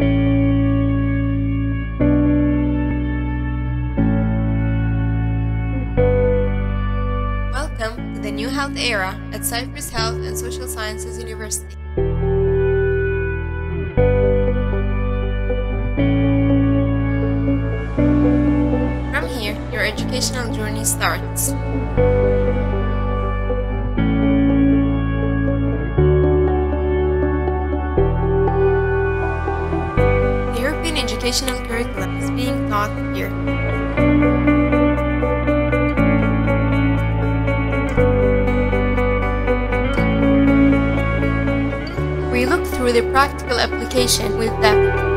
Welcome to the new health era at Cyprus Health and Social Sciences University. From here, your educational journey starts. Educational curriculum is being taught here. We look through the practical application with depth.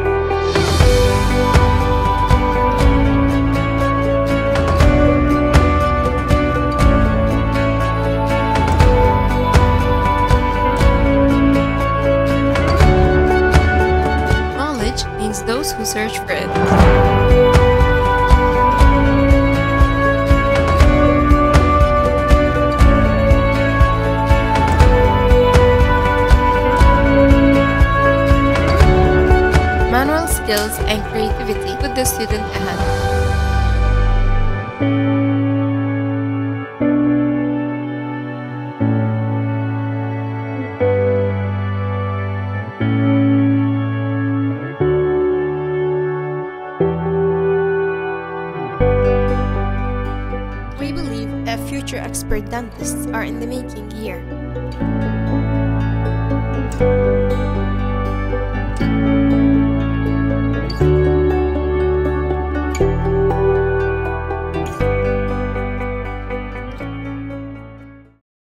Knowledge means those who search for it. Manual skills and creativity put the student ahead. Believe that future expert dentists are in the making here.